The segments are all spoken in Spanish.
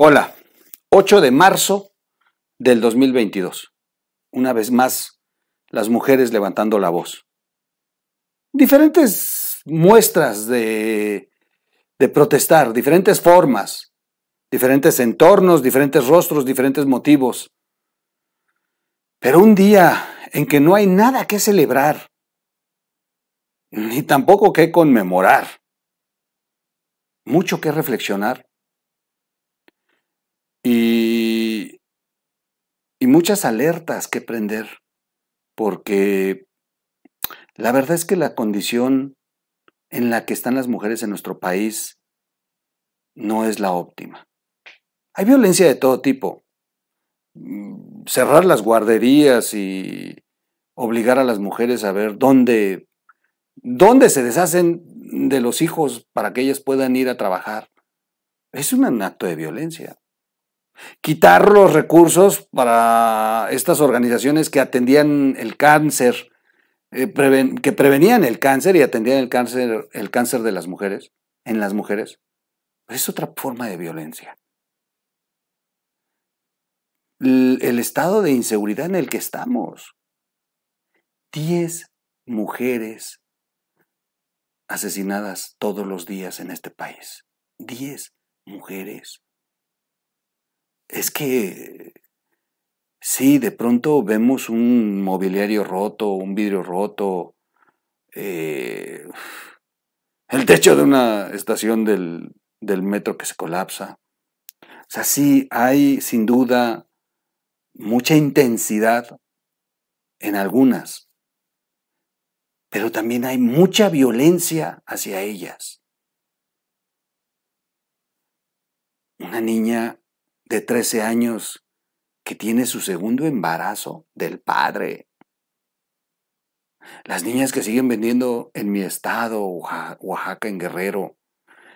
Hola, 8 de marzo del 2022. Una vez más, las mujeres levantando la voz. Diferentes muestras de, de protestar, diferentes formas, diferentes entornos, diferentes rostros, diferentes motivos. Pero un día en que no hay nada que celebrar, ni tampoco que conmemorar, mucho que reflexionar y, y muchas alertas que prender, porque la verdad es que la condición en la que están las mujeres en nuestro país no es la óptima. Hay violencia de todo tipo. Mm, cerrar las guarderías y obligar a las mujeres a ver dónde, dónde se deshacen de los hijos para que ellas puedan ir a trabajar. Es un acto de violencia quitar los recursos para estas organizaciones que atendían el cáncer, eh, que prevenían el cáncer y atendían el cáncer, el cáncer de las mujeres, en las mujeres, es otra forma de violencia. El, el estado de inseguridad en el que estamos. Diez mujeres asesinadas todos los días en este país. Diez mujeres es que sí, de pronto vemos un mobiliario roto, un vidrio roto, eh, el techo de una estación del, del metro que se colapsa. O sea, sí hay sin duda mucha intensidad en algunas, pero también hay mucha violencia hacia ellas. Una niña de 13 años que tiene su segundo embarazo del padre. Las niñas que siguen vendiendo en mi estado, Oaxaca, en Guerrero,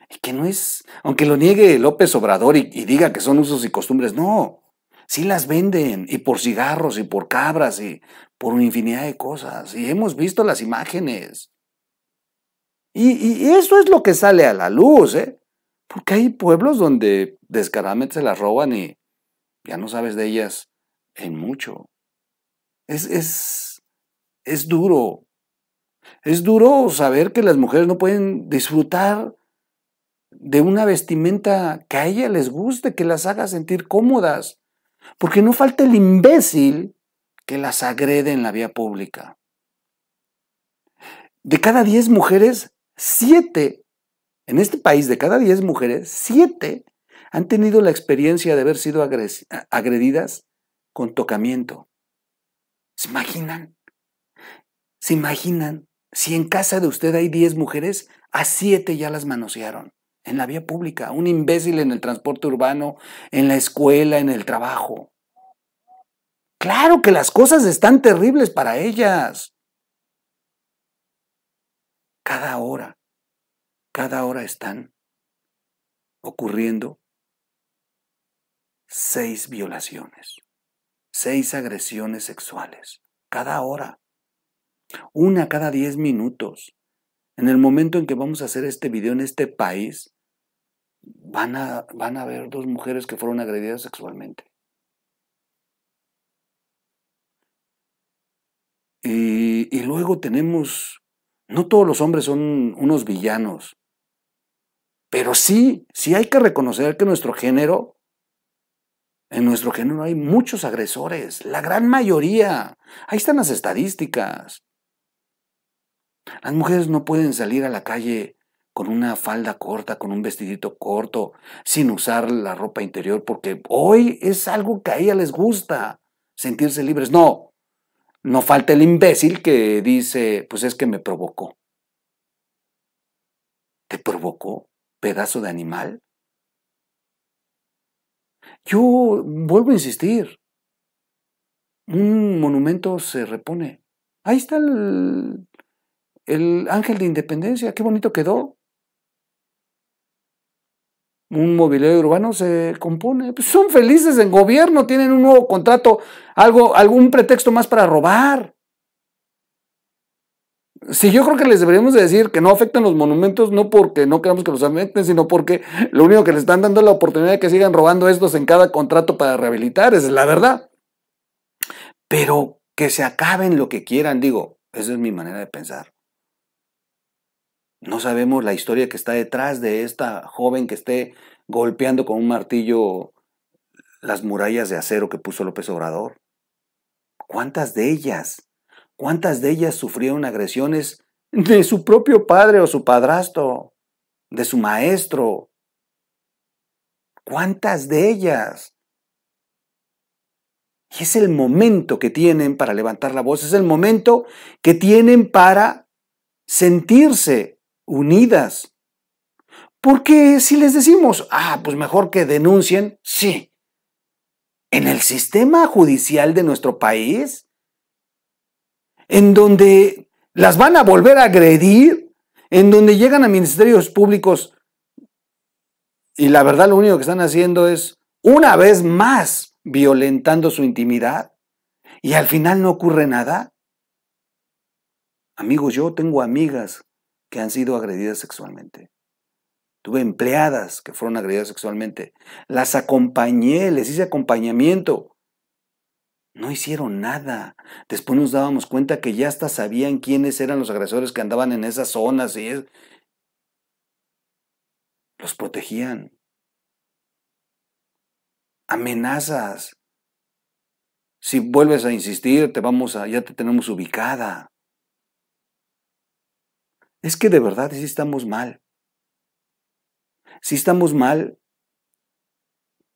y que no es, aunque lo niegue López Obrador y, diga que son usos y costumbres, no, sí las venden, y por cigarros, y por cabras, y por una infinidad de cosas, y hemos visto las imágenes. Y, y eso es lo que sale a la luz, ¿eh? Porque hay pueblos donde descaradamente se las roban y ya no sabes de ellas en mucho. Es, es, es duro. Es duro saber que las mujeres no pueden disfrutar de una vestimenta que a ellas les guste, que las haga sentir cómodas. Porque no falta el imbécil que las agrede en la vía pública. De cada diez mujeres, siete en este país, de cada 10 mujeres, 7 han tenido la experiencia de haber sido agredidas con tocamiento. ¿Se imaginan? ¿Se imaginan? Si en casa de usted hay 10 mujeres, a 7 ya las manosearon en la vía pública, un imbécil en el transporte urbano, en la escuela, en el trabajo. Claro que las cosas están terribles para ellas. Cada hora cada hora están ocurriendo seis violaciones, seis agresiones sexuales, cada hora, una cada diez minutos. En el momento en que vamos a hacer este video en este país, van a, van a haber dos mujeres que fueron agredidas sexualmente. Y, y luego tenemos, no todos los hombres son unos villanos, pero sí, sí hay que reconocer que nuestro género, en nuestro género hay muchos agresores, la gran mayoría. Ahí están las estadísticas. Las mujeres no pueden salir a la calle con una falda corta, con un vestidito corto, sin usar la ropa interior, porque hoy es algo que a ellas les gusta, sentirse libres. No, no falta el imbécil que dice, pues es que me provocó. ¿Te provocó? pedazo de animal? Yo vuelvo a insistir, un monumento se repone. Ahí está el, el ángel de independencia, qué bonito quedó. Un mobiliario urbano se compone. Pues son felices en gobierno, tienen un nuevo contrato, algo, algún pretexto más para robar. Sí, yo creo que les deberíamos decir que no afectan los monumentos, no porque no queramos que los afecten, sino porque lo único que les están dando es la oportunidad de que sigan robando estos en cada contrato para rehabilitar, esa es la verdad. Pero que se acaben lo que quieran, digo, esa es mi manera de pensar. No sabemos la historia que está detrás de esta joven que esté golpeando con un martillo las murallas de acero que puso López Obrador. ¿Cuántas de ellas? ¿Cuántas de ellas sufrieron agresiones de su propio padre o su padrastro, de su maestro? ¿Cuántas de ellas? Y es el momento que tienen para levantar la voz, es el momento que tienen para sentirse unidas. Porque si les decimos, ah, pues mejor que denuncien, sí. En el sistema judicial de nuestro país, en donde las van a volver a agredir, en donde llegan a ministerios públicos y la verdad lo único que están haciendo es, una vez más, violentando su intimidad y al final no ocurre nada. Amigos, yo tengo amigas que han sido agredidas sexualmente. Tuve empleadas que fueron agredidas sexualmente. Las acompañé, les hice acompañamiento. No hicieron nada. Después nos dábamos cuenta que ya hasta sabían quiénes eran los agresores que andaban en esas zonas y los protegían amenazas. Si vuelves a insistir, te vamos a, ya te tenemos ubicada. Es que de verdad sí estamos mal. Sí estamos mal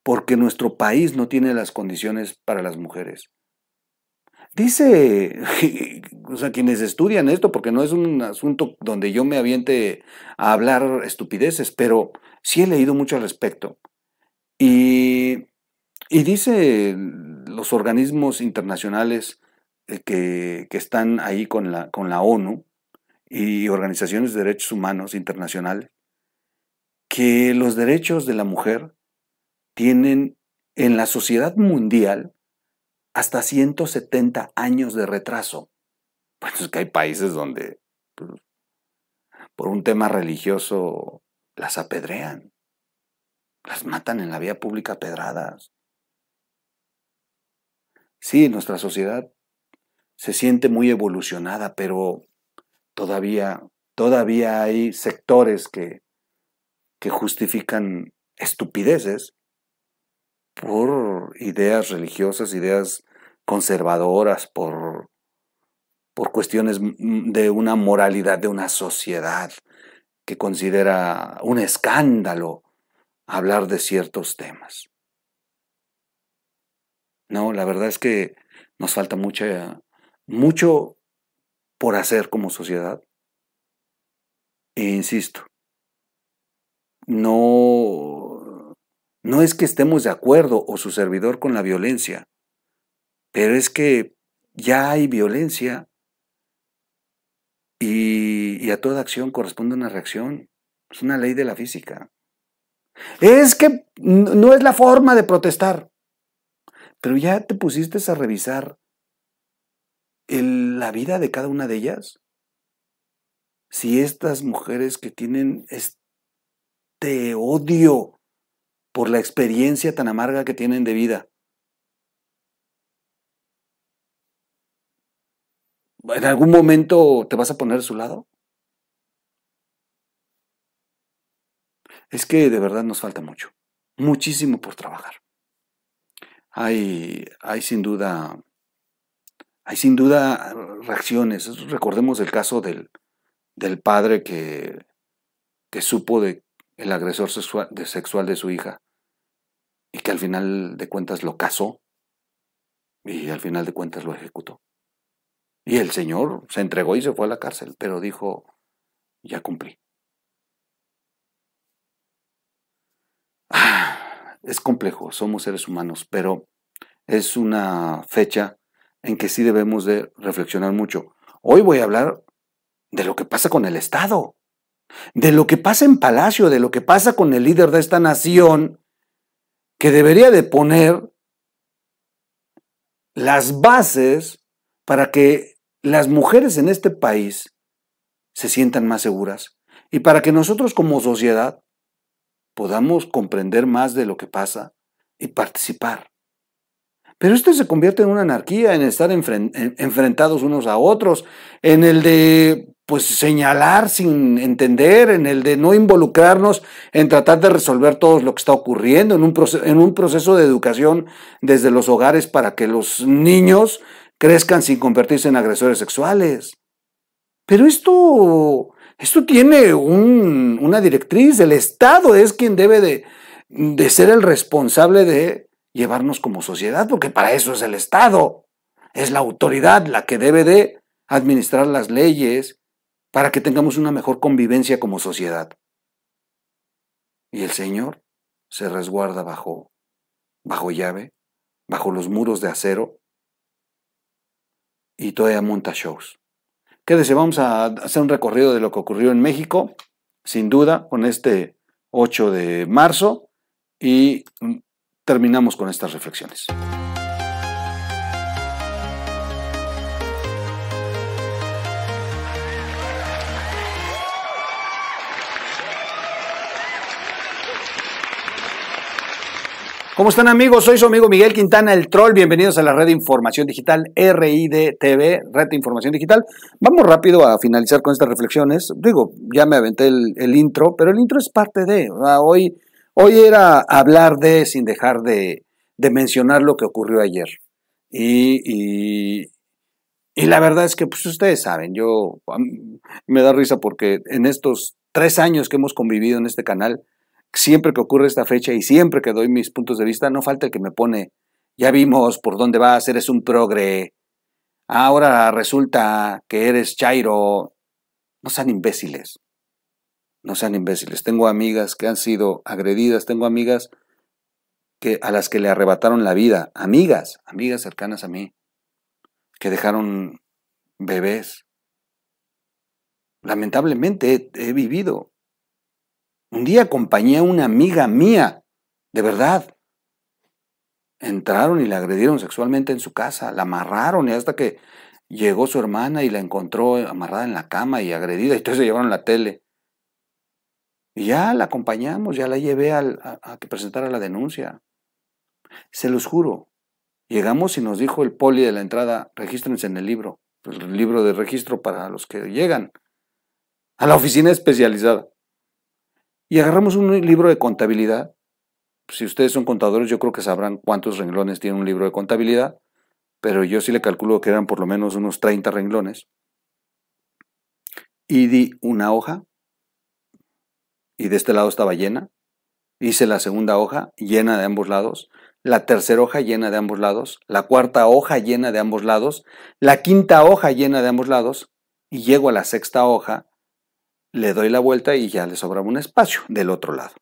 porque nuestro país no tiene las condiciones para las mujeres. Dice, o sea, quienes estudian esto, porque no es un asunto donde yo me aviente a hablar estupideces, pero sí he leído mucho al respecto. Y y dice los organismos internacionales eh, que, están ahí con la, con la ONU y organizaciones de derechos humanos internacionales, que los derechos de la mujer tienen en la sociedad mundial hasta 170 años de retraso. Pues es que hay países donde pues, por un tema religioso las apedrean, las matan en la vía pública pedradas. Sí, nuestra sociedad se siente muy evolucionada, pero todavía, todavía hay sectores que, que justifican estupideces por ideas religiosas, ideas conservadoras, por, por cuestiones de una moralidad de una sociedad que considera un escándalo hablar de ciertos temas. No, la verdad es que nos falta mucha, mucho por hacer como sociedad. E insisto, no, no es que estemos de acuerdo o su servidor con la violencia, pero es que ya hay violencia y, a toda acción corresponde una reacción. Es una ley de la física. Es que no es la forma de protestar. Pero ya te pusiste a revisar la vida de cada una de ellas. Si estas mujeres que tienen este odio por la experiencia tan amarga que tienen de vida, ¿en algún momento te vas a poner a su lado? Es que de verdad nos falta mucho, muchísimo por trabajar hay, hay sin duda, hay sin duda reacciones. Recordemos el caso del, del padre que, que supo de el agresor sexual de, sexual de su hija y que al final de cuentas lo casó y al final de cuentas lo ejecutó. Y el señor se entregó y se fue a la cárcel, pero dijo, ya cumplí. Ah, es complejo, somos seres humanos, pero es una fecha en que sí debemos de reflexionar mucho. Hoy voy a hablar de lo que pasa con el Estado, de lo que pasa en Palacio, de lo que pasa con el líder de esta nación, que debería de poner las bases para que las mujeres en este país se sientan más seguras y para que nosotros como sociedad podamos comprender más de lo que pasa y participar. Pero esto se convierte en una anarquía, en estar enfrentados unos a otros, en el de pues señalar sin entender, en el de no involucrarnos en tratar de resolver todo lo que está ocurriendo, en un, en un proceso de educación desde los hogares para que los niños crezcan sin convertirse en agresores sexuales. Pero esto, esto tiene una directriz, el Estado es quien debe de, de ser el responsable de llevarnos como sociedad, porque para eso es el Estado. Es la autoridad la que debe de administrar las leyes para que tengamos una mejor convivencia como sociedad. Y el Señor se resguarda bajo, bajo llave, bajo los muros de acero, y todavía monta shows. Quédese, vamos a hacer un recorrido de lo que ocurrió en México, sin duda, con este 8 de marzo, y terminamos con estas reflexiones. ¿Cómo están amigos? Soy su amigo Miguel Quintana, el troll. Bienvenidos a la red de información digital RID TV, red de información digital. Vamos rápido a finalizar con estas reflexiones. Digo, ya me aventé el, intro, pero el intro es parte de. Hoy, hoy era hablar de sin dejar de, mencionar lo que ocurrió ayer. Y, y, la verdad es que, pues ustedes saben, yo me da risa porque en estos tres años que hemos convivido en este canal, siempre que ocurre esta fecha y siempre que doy mis puntos de vista, no falta el que me pone, ya vimos por dónde vas, eres un progre, ahora resulta que eres Chairo. No sean imbéciles, no sean imbéciles. Tengo amigas que han sido agredidas, tengo amigas que, a las que le arrebataron la vida, amigas, amigas cercanas a mí, que dejaron bebés. Lamentablemente he vivido un día acompañé a una amiga mía, de verdad. Entraron y la agredieron sexualmente en su casa, la amarraron y hasta que llegó su hermana y la encontró amarrada en la cama y agredida y entonces se llevaron la tele. Y ya la acompañamos, ya la llevé a, a, que presentara la denuncia. Se los juro. Llegamos y nos dijo el poli de la entrada, regístrense en el libro, el libro de registro para los que llegan a la oficina especializada y agarramos un libro de contabilidad. Si ustedes son contadores, yo creo que sabrán cuántos renglones tiene un libro de contabilidad, pero yo sí le calculo que eran por lo menos unos 30 renglones. Y di una hoja, y de este lado estaba llena. Hice la segunda hoja llena de ambos lados, la tercera hoja llena de ambos lados, la cuarta hoja llena de ambos lados, la quinta hoja llena de ambos lados, y llego a la sexta hoja le doy la vuelta y ya le sobraba un espacio del otro lado.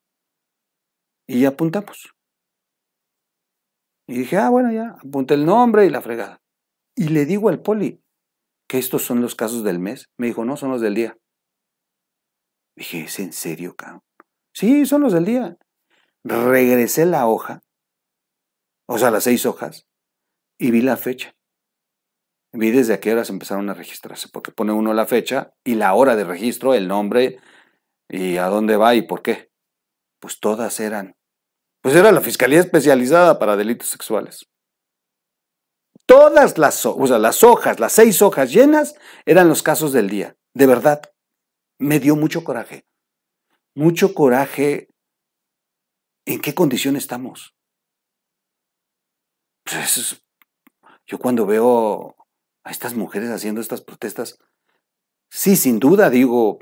Y apuntamos. Y dije, ah, bueno, ya, apunté el nombre y la fregada. Y le digo al poli que estos son los casos del mes. Me dijo, no, son los del día. Dije, ¿es en serio, cabrón? Sí, son los del día. Regresé la hoja, o sea, las seis hojas, y vi la fecha. Vi desde a qué horas empezaron a registrarse, porque pone uno la fecha y la hora de registro, el nombre y a dónde va y por qué. Pues todas eran. Pues era la Fiscalía Especializada para Delitos Sexuales. Todas las, o sea, las hojas, las seis hojas llenas, eran los casos del día. De verdad, me dio mucho coraje. Mucho coraje. ¿En qué condición estamos? Pues yo cuando veo a estas mujeres haciendo estas protestas, sí, sin duda, digo,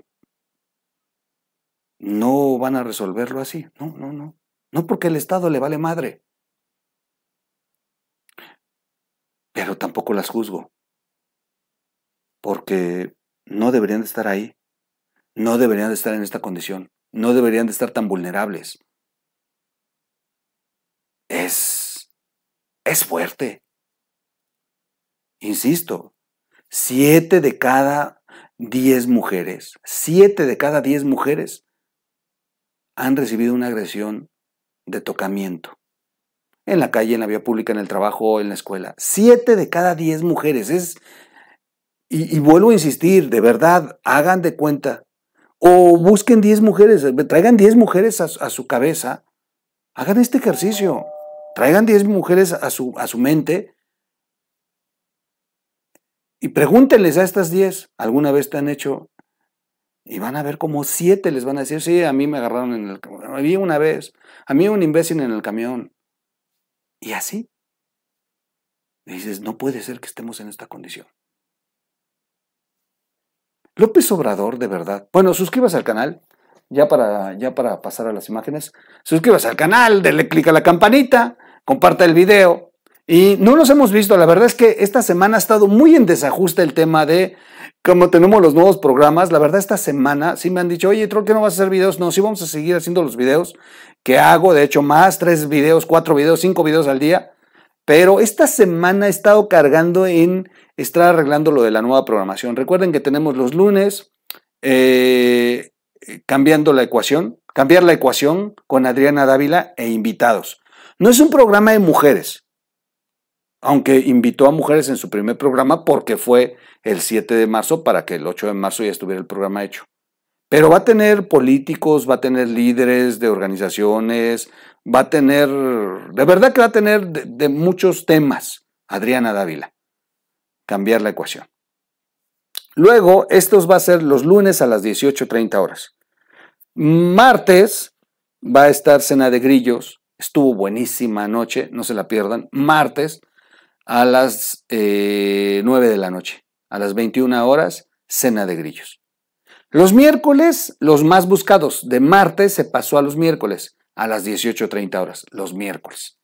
no van a resolverlo así. No, no, no. No porque el Estado le vale madre. Pero tampoco las juzgo. Porque no deberían de estar ahí. No deberían de estar en esta condición. No deberían de estar tan vulnerables. Es... es fuerte. Insisto, siete de cada diez mujeres, siete de cada diez mujeres han recibido una agresión de tocamiento. En la calle, en la vía pública, en el trabajo, en la escuela. Siete de cada diez mujeres. Es y, vuelvo a insistir, de verdad, hagan de cuenta. O busquen 10 mujeres, traigan 10 mujeres a, su cabeza. Hagan este ejercicio. Traigan 10 mujeres a su, a su mente y pregúntenles a estas 10, ¿alguna vez te han hecho? Y van a ver como 7 les van a decir, sí, a mí me agarraron en el camión, a mí una vez, a mí un imbécil en el camión. Y así. Y dices, no puede ser que estemos en esta condición. López Obrador, de verdad. Bueno, suscríbase al canal, ya para, ya para pasar a las imágenes. Suscríbase al canal, denle clic a la campanita, comparta el video. Y no los hemos visto, la verdad es que esta semana ha estado muy en desajuste el tema de cómo tenemos los nuevos programas. La verdad, esta semana sí me han dicho, oye, ¿por qué no vas a hacer videos? No, sí vamos a seguir haciendo los videos que hago, de hecho, más, tres videos, cuatro videos, cinco videos al día. Pero esta semana he estado cargando en estar arreglando lo de la nueva programación. Recuerden que tenemos los lunes eh, cambiando la ecuación, cambiar la ecuación con Adriana Dávila e invitados. No es un programa de mujeres, aunque invitó a mujeres en su primer programa porque fue el 7 de marzo para que el 8 de marzo ya estuviera el programa hecho. Pero va a tener políticos, va a tener líderes de organizaciones, va a tener, de verdad que va a tener de, muchos temas, Adriana Dávila, cambiar la ecuación. Luego, estos va a ser los lunes a las 18.30 horas. Martes va a estar Cena de Grillos, estuvo buenísima noche, no se la pierdan. Martes a las 9 eh, de la noche, a las 21 horas, Cena de Grillos. Los miércoles, los más buscados. De martes se pasó a los miércoles, a las 18.30 horas, los miércoles.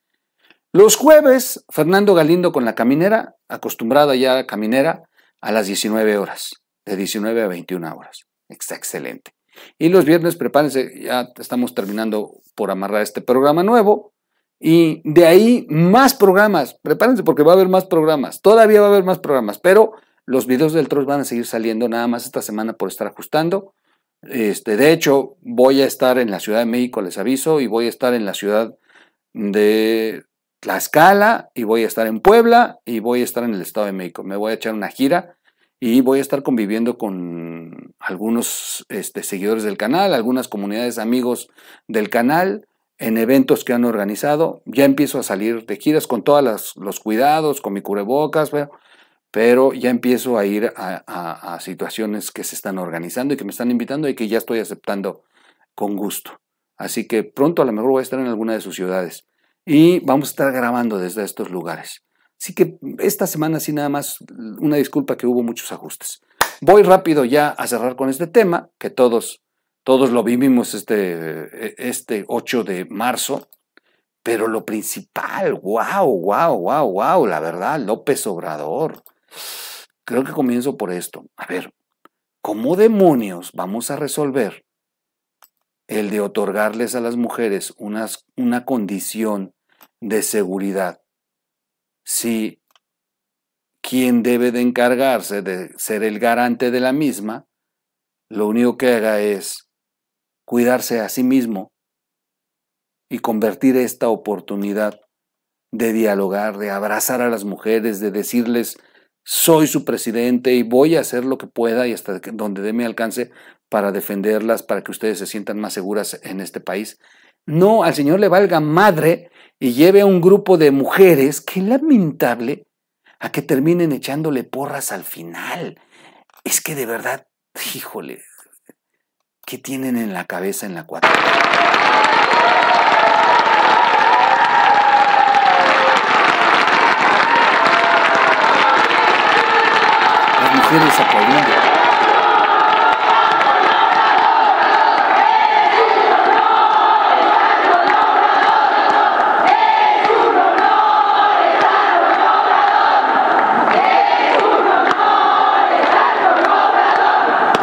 Los jueves, Fernando Galindo con la caminera, acostumbrada ya a caminera, a las 19 horas, de 19 a 21 horas. Está excelente. Y los viernes, prepárense, ya estamos terminando por amarrar este programa nuevo. Y de ahí más programas. Prepárense porque va a haber más programas. Todavía va a haber más programas, pero los videos del Troll van a seguir saliendo nada más esta semana por estar ajustando. Este, de hecho, voy a estar en la Ciudad de México, les aviso, y voy a estar en la ciudad de Tlaxcala, y voy a estar en Puebla, y voy a estar en el Estado de México. Me voy a echar una gira y voy a estar conviviendo con algunos este, seguidores del canal, algunas comunidades amigos del canal en eventos que han organizado. Ya empiezo a salir de giras con todos los cuidados, con mi cubrebocas, pero pero ya empiezo a ir a, situaciones que se están organizando y que me están invitando y que ya estoy aceptando con gusto. Así que pronto a lo mejor voy a estar en alguna de sus ciudades y vamos a estar grabando desde estos lugares. Así que esta semana sí nada más una disculpa que hubo muchos ajustes. Voy rápido ya a cerrar con este tema, que todos, todos lo vivimos este, este 8 de marzo, pero lo principal, wow, wow, wow, wow, la verdad, López Obrador. Creo que comienzo por esto. A ver, ¿cómo demonios vamos a resolver el de otorgarles a las mujeres una condición de seguridad si quien debe de encargarse de ser el garante de la misma, lo único que haga es cuidarse a sí mismo y convertir esta oportunidad de dialogar, de abrazar a las mujeres, de decirles soy su presidente y voy a hacer lo que pueda y hasta donde dé mi alcance para defenderlas, para que ustedes se sientan más seguras en este país. No, al Señor le valga madre y lleve a un grupo de mujeres, qué lamentable, a que terminen echándole porras al final. Es que de verdad, híjole, ¿qué tienen en la cabeza en la cuatro?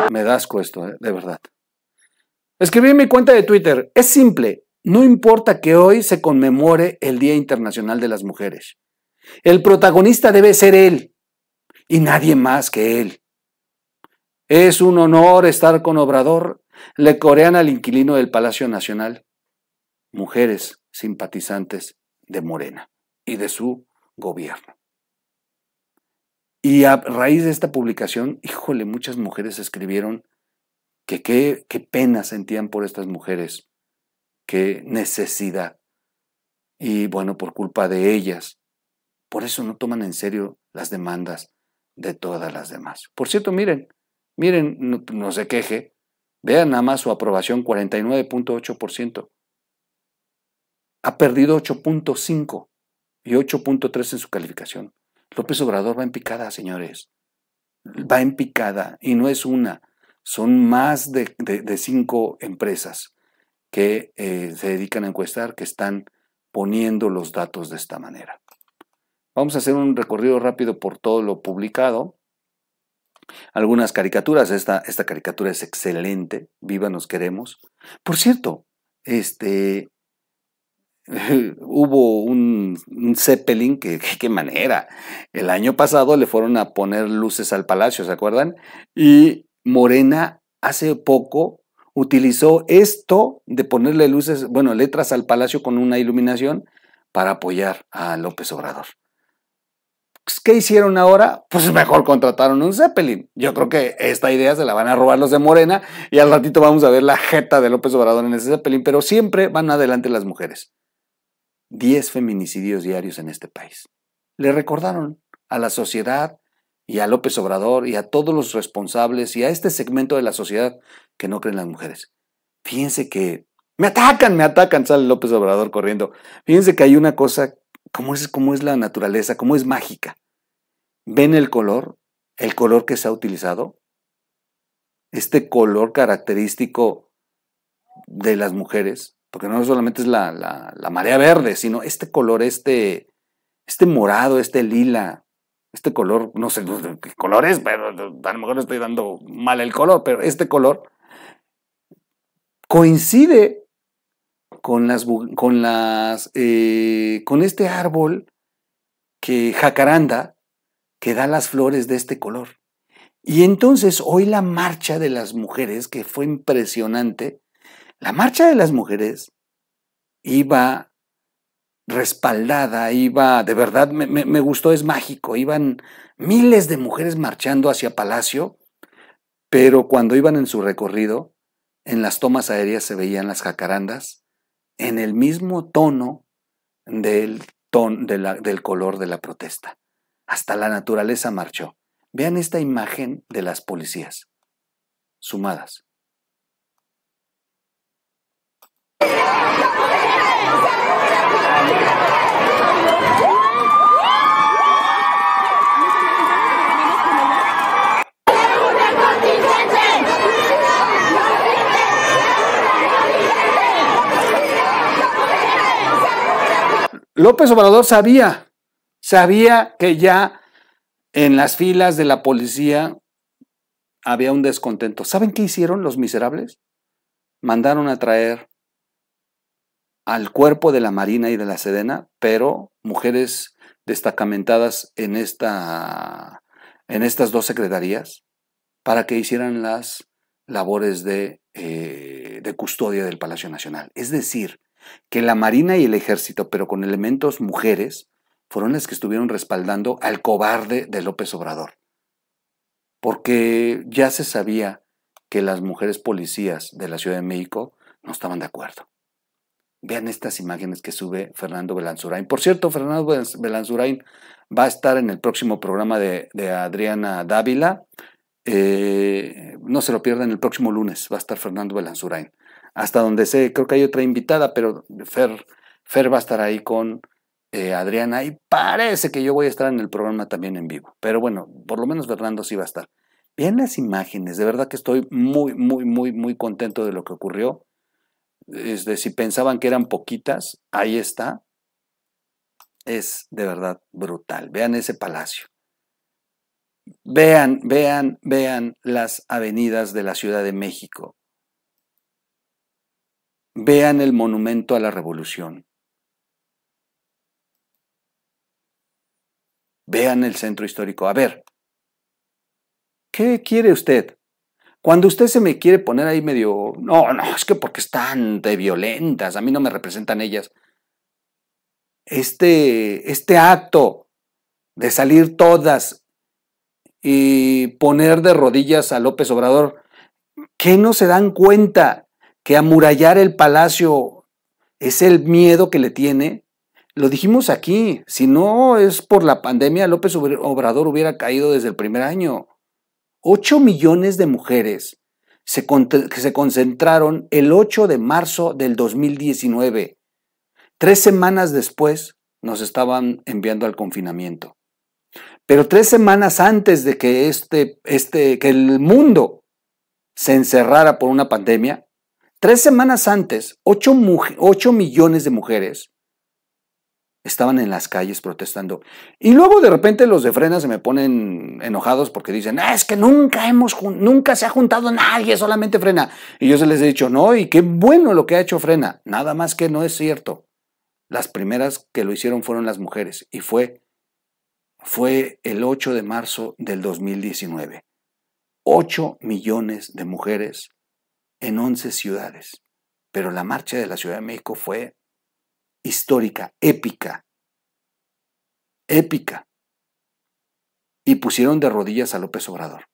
Me da asco esto, ¿eh? de verdad. Escribí en mi cuenta de Twitter, es simple, no importa que hoy se conmemore el Día Internacional de las Mujeres. El protagonista debe ser él, y nadie más que él. Es un honor estar con Obrador, le corean al inquilino del Palacio Nacional, mujeres simpatizantes de Morena y de su gobierno. Y a raíz de esta publicación, híjole, muchas mujeres escribieron que qué, qué pena sentían por estas mujeres, qué necesidad. Y bueno, por culpa de ellas. Por eso no toman en serio las demandas de todas las demás. Por cierto, miren, miren, no, se queje, vean nada más su aprobación, 49.8%. Ha perdido 8.5 y 8.3 en su calificación. López Obrador va en picada, señores. Va en picada y no es una, son más de, cinco empresas que eh, se dedican a encuestar, que están poniendo los datos de esta manera. Vamos a hacer un recorrido rápido por todo lo publicado. Algunas caricaturas, esta, esta caricatura es excelente, viva nos queremos. Por cierto, este, hubo un, Zeppelin, que qué manera. El año pasado le fueron a poner luces al palacio, ¿se acuerdan? Y Morena hace poco utilizó esto de ponerle luces, bueno, letras al palacio con una iluminación para apoyar a López Obrador. Pues, ¿Qué hicieron ahora? Pues mejor contrataron un Zeppelin. Yo creo que esta idea se la van a robar los de Morena y al ratito vamos a ver la jeta de López Obrador en ese Zeppelin, pero siempre van adelante las mujeres. Diez feminicidios diarios en este país. Le recordaron a la sociedad y a López Obrador y a todos los responsables y a este segmento de la sociedad que no creen las mujeres. Fíjense que me atacan, me atacan, sale López Obrador corriendo. Fíjense que hay una cosa cómo es, cómo es la naturaleza, cómo es mágica. ¿Ven el color? El color que se ha utilizado. Este color característico de las mujeres, porque no solamente es la, la, marea verde, sino este color, este, este morado, este lila, este color, no sé qué color es, pero a lo mejor estoy dando mal el color, pero este color coincide con las, con las, eh, con este árbol que jacaranda que da las flores de este color. Y entonces hoy la marcha de las mujeres, que fue impresionante, la marcha de las mujeres iba respaldada, iba, de verdad, me, me, gustó, es mágico, iban miles de mujeres marchando hacia Palacio, pero cuando iban en su recorrido, en las tomas aéreas se veían las jacarandas en el mismo tono del, del color de la protesta. Hasta la naturaleza marchó. Vean esta imagen de las policías, sumadas. López Obrador sabía, sabía que ya en las filas de la policía había un descontento. ¿Saben qué hicieron los miserables? Mandaron a traer al cuerpo de la Marina y de la Sedena, pero mujeres destacamentadas en, esta, en estas dos secretarías, para que hicieran las labores de, eh, de custodia del Palacio Nacional. Es decir, que la Marina y el Ejército, pero con elementos mujeres, fueron las que estuvieron respaldando al cobarde de López Obrador. Porque ya se sabía que las mujeres policías de la Ciudad de México no estaban de acuerdo. Vean estas imágenes que sube Fernando Belanzurain. Por cierto, Fernando Belanzurain va a estar en el próximo programa de, Adriana Dávila. Eh, no se lo pierdan el próximo lunes, va a estar Fernando Belanzurain hasta donde sé, creo que hay otra invitada, pero Fer, Fer va a estar ahí con eh, Adriana y parece que yo voy a estar en el programa también en vivo. Pero bueno, por lo menos Fernando sí va a estar. Vean las imágenes, de verdad que estoy muy, muy, muy, muy contento de lo que ocurrió. Si pensaban que eran poquitas, ahí está. Es de verdad brutal. Vean ese palacio. Vean, vean, vean las avenidas de la Ciudad de México. Vean el monumento a la revolución. Vean el centro histórico. A ver, ¿qué quiere usted? Cuando usted se me quiere poner ahí medio, no, no, es que porque están de violentas, a mí no me representan ellas. Este, este acto de salir todas y poner de rodillas a López Obrador. ¿Qué no se dan cuenta que amurallar el palacio es el miedo que le tiene? Lo dijimos aquí, si no es por la pandemia, López Obrador hubiera caído desde el primer año. Ocho millones de mujeres se, se concentraron el 8 de marzo del 2019. Tres semanas después nos estaban enviando al confinamiento. Pero tres semanas antes de que, este, este, que el mundo se encerrara por una pandemia, tres semanas antes, 8, millones de mujeres estaban en las calles protestando. Y luego de repente los de Frena se me ponen enojados porque dicen, ah, es que nunca hemos, nunca se ha juntado nadie, solamente Frena. Y yo se les he dicho, no, y qué bueno lo que ha hecho Frena. Nada más que no es cierto. Las primeras que lo hicieron fueron las mujeres y fue, fue el 8 de marzo del 2019. 8 millones de mujeres en 11 ciudades. Pero la marcha de la Ciudad de México fue histórica, épica, épica. Y pusieron de rodillas a López Obrador.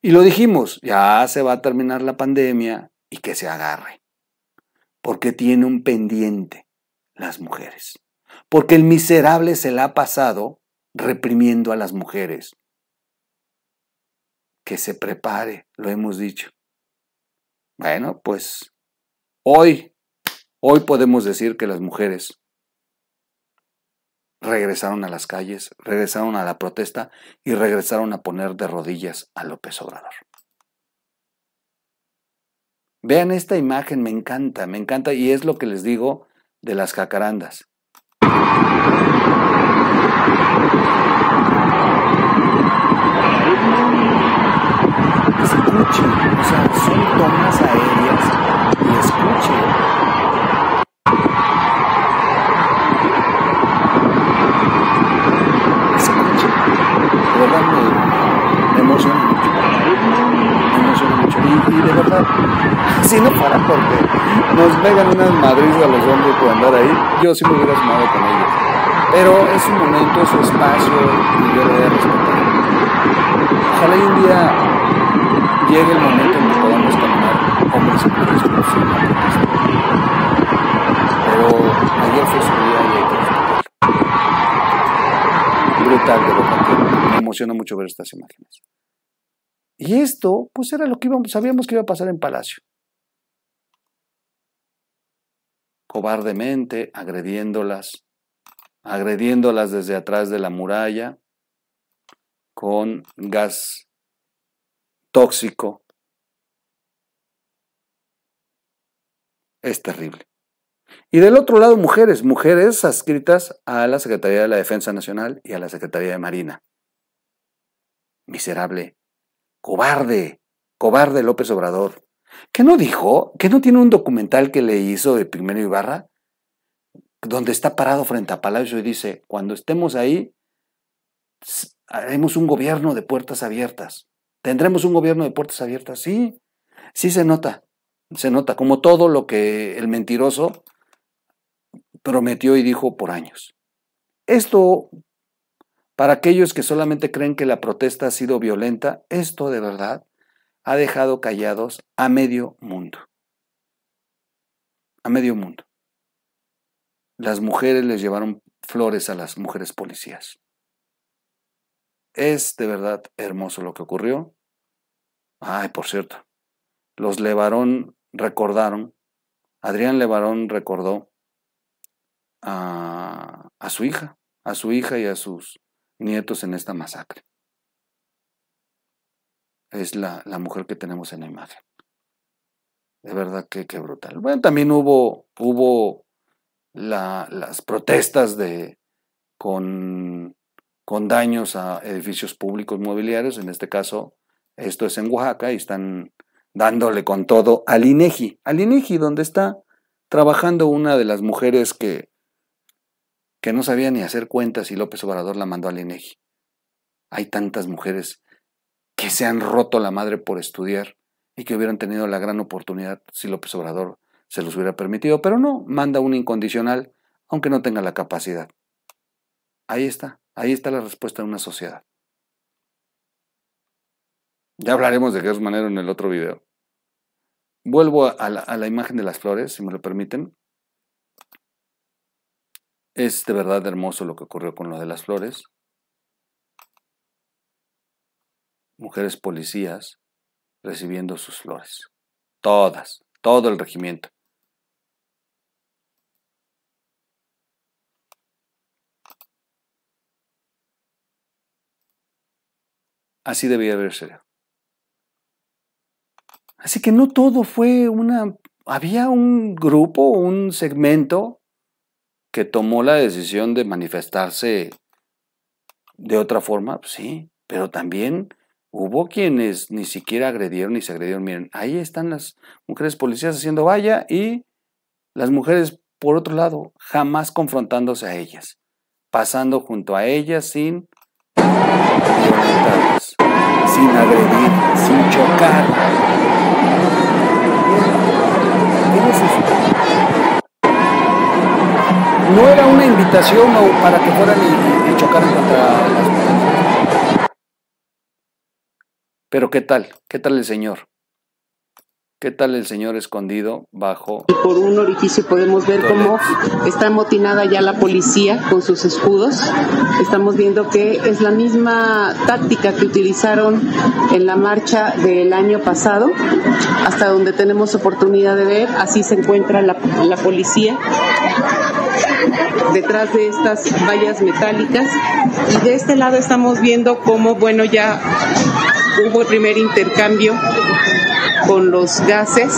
Y lo dijimos, ya se va a terminar la pandemia y que se agarre porque tiene un pendiente las mujeres. Porque el miserable se la ha pasado reprimiendo a las mujeres. Que se prepare, lo hemos dicho. Bueno, pues hoy, hoy podemos decir que las mujeres regresaron a las calles, regresaron a la protesta y regresaron a poner de rodillas a López Obrador. Vean esta imagen, me encanta, me encanta y es lo que les digo de las jacarandas. Escuchen, o sea, son tomas aéreas y escuchen. Escuchen. De verdad me, me emociona mucho. Me emociona mucho. Y, de verdad, si no fuera porque nos pegan unas madrizas a los hombres por andar ahí, yo sí me hubiera sumado con ellos. Pero es un momento, es su espacio y yo lo voy a respetar. Ojalá y un día llegue el momento en que podamos caminar mujeres por encima Pero ayer fue su día y hay. Brutal, de que me emociona mucho ver estas imágenes. Y esto, pues era lo que sabíamos que iba a pasar en Palacio. cobardemente agrediéndolas, agrediéndolas desde atrás de la muralla con gas tóxico. Es terrible. Y del otro lado, mujeres, mujeres adscritas a la Secretaría de la Defensa Nacional y a la Secretaría de Marina. Miserable, cobarde, cobarde López Obrador. ¿Qué no dijo? ¿Qué no tiene un documental que le hizo de Primero Ibarra? Donde está parado frente a Palacio y dice, cuando estemos ahí, haremos un gobierno de puertas abiertas. ¿Tendremos un gobierno de puertas abiertas? Sí, sí se nota, se nota, como todo lo que el mentiroso prometió y dijo por años. Esto, para aquellos que solamente creen que la protesta ha sido violenta, esto de verdad ha dejado callados a medio mundo. A medio mundo. Las mujeres les llevaron flores a las mujeres policías. Es de verdad hermoso lo que ocurrió. Ay, por cierto, los Levarón recordaron, Adrián Levarón recordó a, a su hija, a su hija y a sus nietos en esta masacre es la, mujer que tenemos en la imagen. De verdad que, brutal. Bueno, también hubo, hubo las protestas de, con, con daños a edificios públicos mobiliarios. En este caso, esto es en Oaxaca y están dándole con todo al INEGI. Al INEGI, donde está trabajando una de las mujeres que, que no sabía ni hacer cuentas y López Obrador la mandó al INEGI. Hay tantas mujeres que se han roto la madre por estudiar y que hubieran tenido la gran oportunidad si López Obrador se los hubiera permitido, pero no, manda un incondicional, aunque no tenga la capacidad. Ahí está, ahí está la respuesta de una sociedad. Ya hablaremos de Jesús Manero en el otro video. Vuelvo a la, a la imagen de las flores, si me lo permiten. Es de verdad hermoso lo que ocurrió con lo de las flores. Mujeres policías recibiendo sus flores. Todas, todo el regimiento. Así debía haberse. Así que no todo fue una... Había un grupo, un segmento que tomó la decisión de manifestarse de otra forma, pues sí, pero también hubo quienes ni siquiera agredieron ni se agredieron. Miren, ahí están las mujeres policías haciendo valla y las mujeres, por otro lado, jamás confrontándose a ellas, pasando junto a ellas sin sin agredir, sin chocar. No era una invitación para que fueran y, chocaran contra las. Pero ¿qué tal? ¿Qué tal el Señor? ¿Qué tal el señor escondido bajo? Y por un orificio podemos ver cómo está amotinada ya la policía con sus escudos. Estamos viendo que es la misma táctica que utilizaron en la marcha del año pasado, hasta donde tenemos oportunidad de ver. Así se encuentra la, la policía detrás de estas vallas metálicas. Y de este lado estamos viendo cómo, bueno, ya hubo el primer intercambio con los gases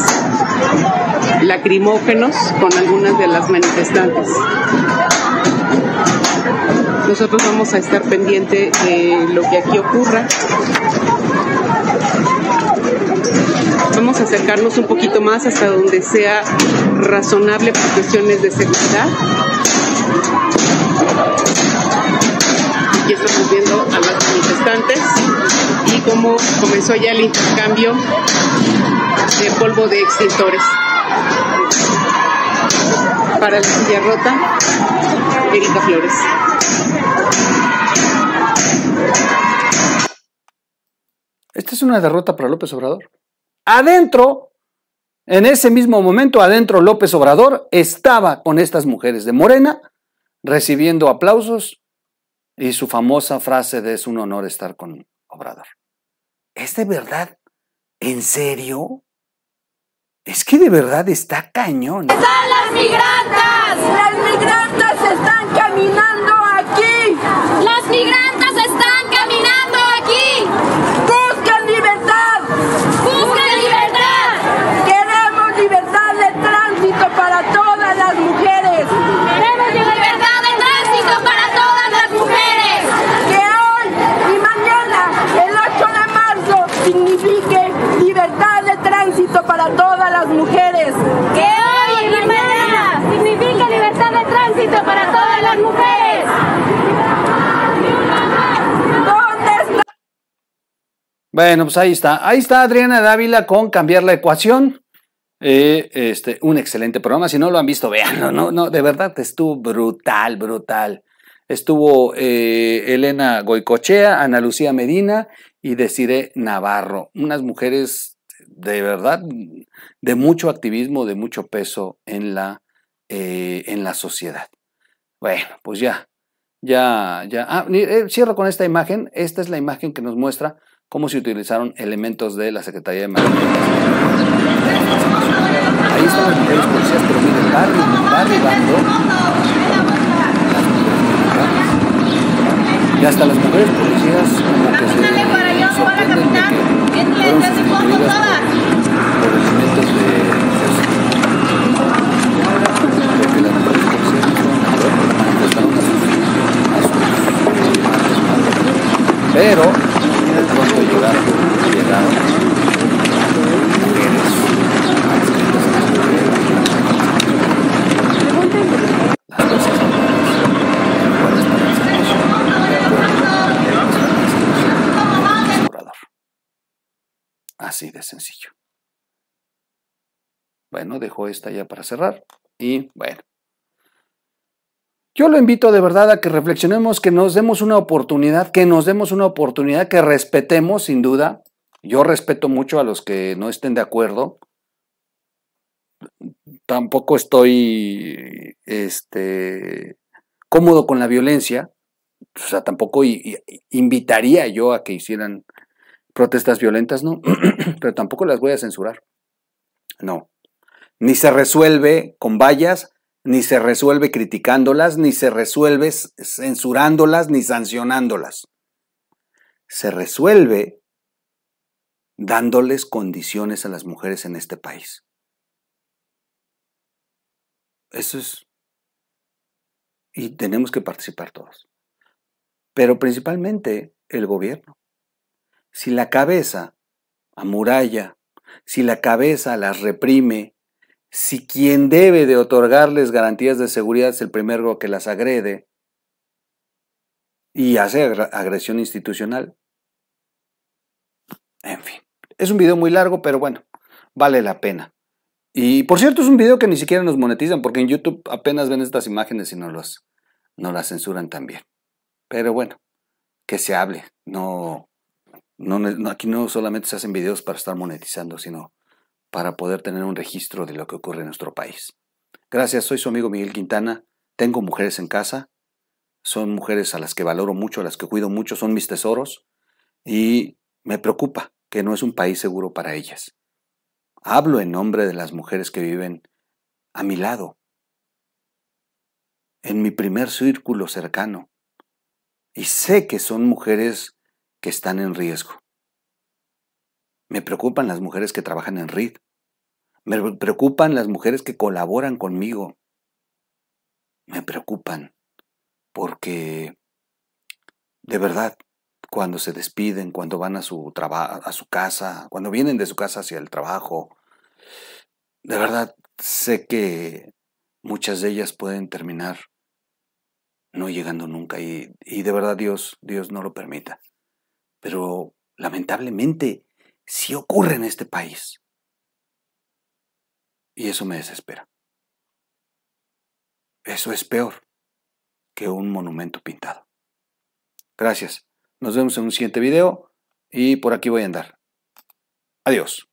lacrimógenos con algunas de las manifestantes. Nosotros vamos a estar pendiente de lo que aquí ocurra. Vamos a acercarnos un poquito más hasta donde sea razonable por cuestiones de seguridad. Aquí estamos viendo a las manifestantes y cómo comenzó ya el intercambio de polvo de extintores. Para la silla rota, Erika Flores. Esta es una derrota para López Obrador. Adentro, en ese mismo momento, adentro López Obrador estaba con estas mujeres de Morena recibiendo aplausos y su famosa frase de es un honor estar con Obrador. ¿Es de verdad? ¿En serio? Es que de verdad está cañón. ¡Están las migrantas! ¡Las migrantas están caminando aquí! ¡Las migrantas están caminando aquí! ¡Buscan libertad! ¡Buscan libertad! ¡Queremos libertad de tránsito para todas las mujeres! ¡Queremos libertad de tránsito para todas las mujeres! Que hoy y mañana, el 8 de marzo, signifique libertad de tránsito para todas las mujeres. Que hoy y mañana signifique libertad de tránsito para todas las mujeres. ¿Dónde está? Bueno, pues ahí está. Ahí está Adriana Dávila con cambiar la ecuación. Eh, este, un excelente programa. Si no lo han visto, véanlo. No, no, de verdad estuvo brutal, brutal. Estuvo eh, Elena Goicochea, Ana Lucía Medina y Desiree Navarro. Unas mujeres de verdad de mucho activismo, de mucho peso en la, eh, en la sociedad. Bueno, pues ya, ya, ya. Ah, cierro con esta imagen. Esta es la imagen que nos muestra cómo se utilizaron elementos de la Secretaría de Marina. Ahí están las mujeres policías, pero miren, va, va arribando. Y hasta las mujeres policías como que se sorprenden de que fueron sustituidas por, por elementos de ejército. De que las mujeres policías no fueron de acuerdo, manifestaron a sus, a sus pero de pronto llegaron, llegaron mujeres adscritas a las mujeres, las Fuerzas Armadas, en cuales para el servicio de acuerdo a las instrucciones del Obrador. Así de sencillo. Bueno, dejo esta ya para cerrar. Y bueno. Yo lo invito de verdad a que reflexionemos, que nos demos una oportunidad, que nos demos una oportunidad, que respetemos sin duda Yo respeto mucho a los que no estén de acuerdo. Tampoco estoy este, cómodo con la violencia. O sea, tampoco invitaría yo a que hicieran protestas violentas, ¿no? Pero tampoco las voy a censurar. No. Ni se resuelve con vallas, ni se resuelve criticándolas, ni se resuelve censurándolas, ni sancionándolas. Se resuelve dándoles condiciones a las mujeres en este país. Eso es... Y tenemos que participar todos. Pero principalmente el gobierno. Si la cabeza amuralla, si la cabeza las reprime, si quien debe de otorgarles garantías de seguridad es el primero que las agrede y hace agresión institucional. En fin, es un video muy largo, pero bueno, vale la pena. Y por cierto, es un video que ni siquiera nos monetizan, porque en YouTube apenas ven estas imágenes y no, los, no las censuran también. Pero bueno, que se hable. No, no, aquí no solamente se hacen videos para estar monetizando, sino para poder tener un registro de lo que ocurre en nuestro país. Gracias, soy su amigo Miguel Quintana. Tengo mujeres en casa. Son mujeres a las que valoro mucho, a las que cuido mucho, son mis tesoros. Y me preocupa que no es un país seguro para ellas. Hablo en nombre de las mujeres que viven a mi lado, en mi primer círculo cercano. Y sé que son mujeres que están en riesgo. Me preocupan las mujeres que trabajan en RID. Me preocupan las mujeres que colaboran conmigo. Me preocupan porque de verdad, cuando se despiden, cuando van a su a su casa, cuando vienen de su casa hacia el trabajo, de verdad sé que muchas de ellas pueden terminar no llegando nunca y, y de verdad Dios, Dios no lo permita. Pero lamentablemente sí ocurre en este país. Y eso me desespera. Eso es peor que un monumento pintado. Gracias. Nos vemos en un siguiente video y por aquí voy a andar. Adiós.